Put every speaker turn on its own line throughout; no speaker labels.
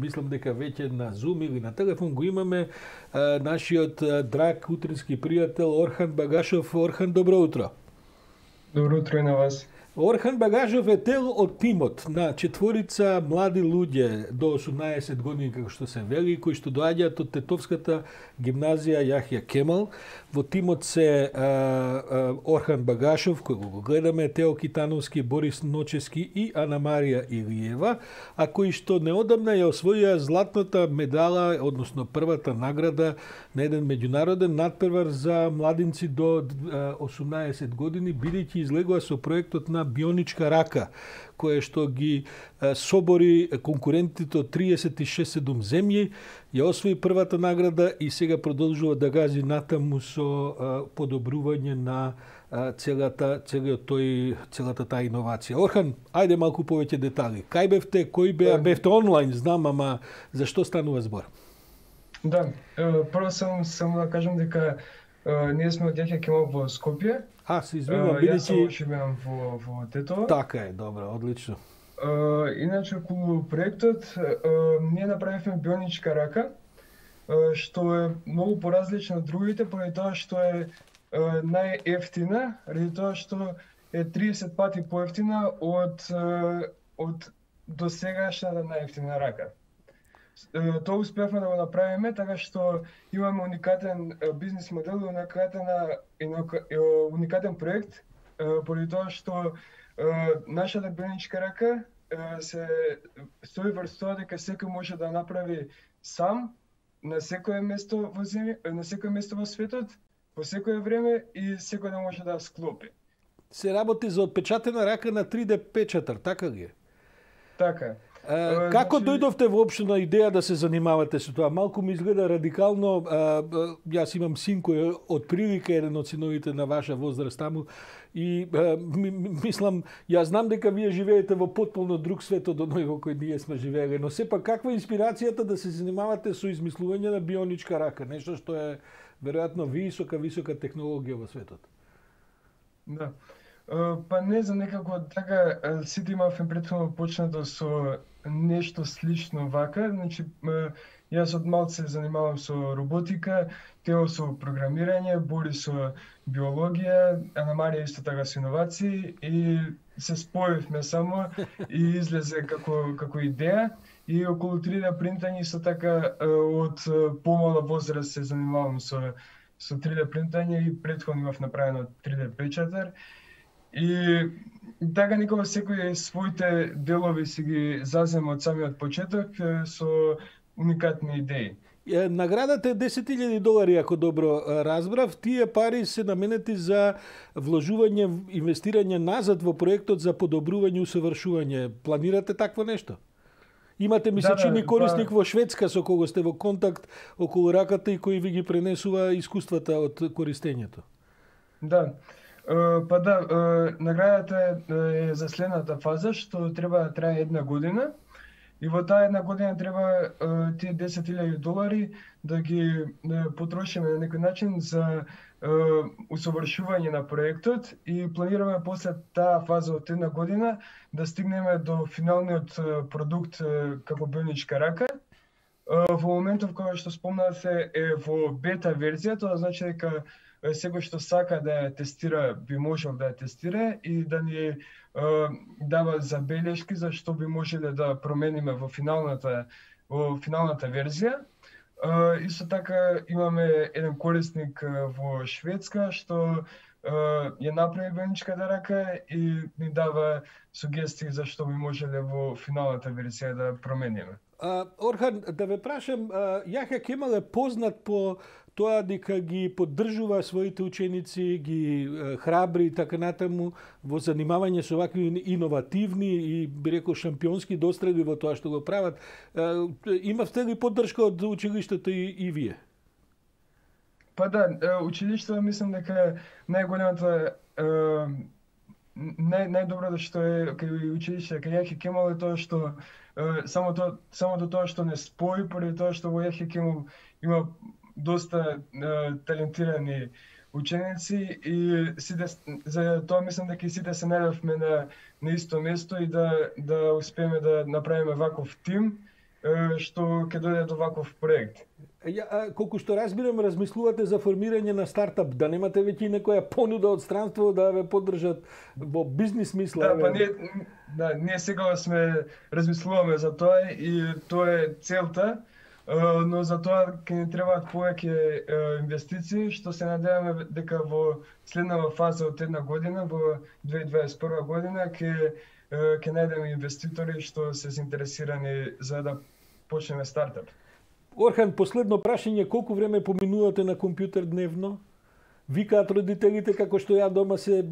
Мислам дека веќе на Zoom или на телефон го имаме а, нашиот а, драг утрински пријател Орхан Багашов. Орхан, добро утро.
Добро утро и на вас.
Орхан Багажов е дел од тимот на четворица млади луѓе до 18 години, како што се вели, кои што доаѓаат од Тетовската гимназија Јахја Кемал. Во тимот се а, а, Орхан Багашов, кој го гледаме, Тео Китановски, Борис Ночески и Ана Марија Илиева, а кои што неодамна ја освоија златната медала, односно првата награда на еден меѓународен надпревар за младинци до 18 години, бидејќи излегува со проектот на бионичка рака, кое што ги собори конкурентите од 36 земји, ја освои првата награда и сега продолжува да гази натаму со подобрување на целата целиот тој целата таа иновација. Орхан, ајде малку повеќе детали. Кај бевте, кој беа бевте онлайн, знам, ама за што станува збор?
Да, прво сам само да кажам дека ние сме од Јахја Кемал во Скопје.
А, се извинувам, бидејќи...
Јас живеам во, во Тетово.
Така е, добро, одлично.
Uh, иначе, околу проектот, uh, ние направивме бионичка рака, uh, што е многу поразлична од другите, поради тоа што е uh, најефтина, ради тоа што е 30 пати поевтина од, uh, од досегашната најефтина рака тоа успеавме да го направиме така што имаме уникатен бизнес модел и уникатен уникатен проект поради тоа што нашата беничка рака се стои врз тоа дека секој може да направи сам на секое место во земја, на секое место во светот, во секое време и секој да може да склопи.
Се работи за отпечатена рака на 3D печатар, така ли е?
Така.
Uh, како значи... дојдовте воопшто на идеја да се занимавате со тоа? Малку ми изгледа радикално. Uh, јас имам син кој е од прилика еден од синовите на ваша возраст таму и uh, ми, мислам, јас знам дека вие живеете во потполно друг свет од оној во кој ние сме живееле, но сепак каква е инспирацијата да се занимавате со измислување на бионичка рака, нешто што е веројатно висока висока технологија во светот?
Да. Па не за некако така сите имавме претходно почнато со нешто слично вака, значи јас од малце се занимавам со роботика, Тео со програмирање, Бори со биологија, Ана Марија исто така со иновации и се спојивме само и излезе како како идеја. И околу 3D принтање исто така од помала возраст се занимавам со со 3D принтање и претходно имав направено 3D печатар И така никога секој своите делови си ги зазема од самиот почеток со уникатни идеи.
Наградата е 10.000 долари, ако добро разбрав. Тие пари се наменети за вложување, инвестирање назад во проектот за подобрување и усовршување. Планирате такво нешто? Имате ми се да, чини да, корисник па... во Шведска со кого сте во контакт околу раката и кој ви ги пренесува искуствата од користењето.
Да. Па да, наградата е за следната фаза, што треба да трае една година. И во таа една година треба тие 10.000 долари да ги потрошиме на некој начин за усовршување на проектот и планираме после таа фаза од една година да стигнеме до финалниот продукт како белничка рака. Во моментов кога што спомнавте е во бета верзија, тоа значи дека секој што сака да ја тестира би можел да ја тестира и да ни е, дава забелешки за што би можеле да промениме во финалната во финалната верзија. Uh, исто така имаме еден корисник во Шведска што uh, ја направи беничката рака и ни дава сугестии за што би можеле во финалната верзија да промениме.
Uh, Орхан, да ве прашам, Јаха Кемал е познат по тоа дека ги поддржува своите ученици, ги храбри и така натаму во занимавање со вакви иновативни и би рекол шампионски дострели во тоа што го прават. Имавте ли поддршка од училиштето и, и вие?
Па да, училиштето мислам дека најголемата нај најдоброто да што е кај училиште кај Јахи Кемал е тоа што само тоа само до тоа што не спои поради тоа што во Јахи Кемал има доста е, талентирани ученици и сите за тоа мислам дека и сите се најдовме на на исто место и да да успееме да направиме ваков тим што ќе дојде до ваков проект.
Ја, а, колку што разбирам, размислувате за формирање на стартап, да немате веќе некоја понуда од странство да ве поддржат во бизнис мисла.
Да, па ние, да, ние сега сме размислуваме за тоа и тоа е целта, но за тоа ќе ни требаат повеќе инвестиции, што се надеваме дека во следнава фаза од една година, во 2021 година, ќе ќе најдеме инвеститори што се заинтересирани за да почнеме стартап.
Орхан, последно прашање, колку време поминувате на компјутер дневно? Викаат родителите како што ја дома се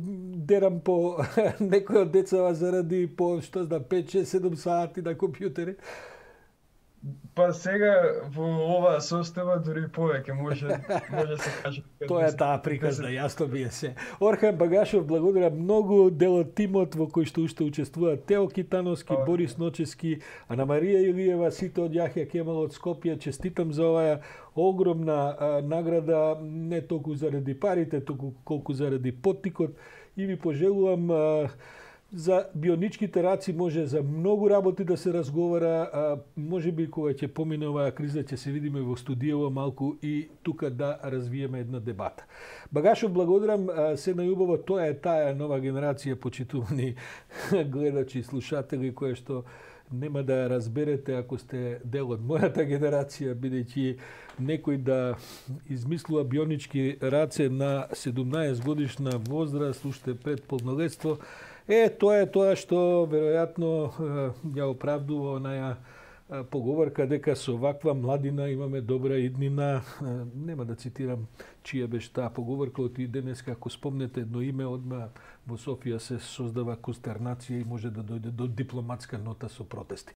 дерам по некој од децава заради по што знам 5, 6, 7 сати на компјутери.
Па сега во оваа состава дури повеќе може може се каже.
Тоа е таа приказна, јасно ми е се. Орхан Багашов благодарам многу дел од тимот во кој што уште учествуваат Тео Китановски, О, Борис Ночески, Ана Марија Илиева, сите од Јахја Кемал од Скопје. Честитам за оваа огромна а, награда не толку заради парите, толку колку заради поттикот и ви пожелувам а, за бионичките раци може за многу работи да се разговара, а може би кога ќе помине оваа криза ќе се видиме во студијава малку и тука да развиеме една дебата. Багашов благодарам, се најубаво тоа е таа нова генерација почитувани гледачи и слушатели кои што нема да ја разберете ако сте дел од мојата генерација, бидејќи некој да измислува бионички раце на 17 годишна возраст, уште пред полнолетство, Е, тоа е тоа што веројатно ја оправдува онаја поговорка дека со ваква младина имаме добра иднина. Нема да цитирам чија беше таа поговорка, оти денес како спомнете едно име, одма во Софија се создава констернација и може да дојде до дипломатска нота со протести.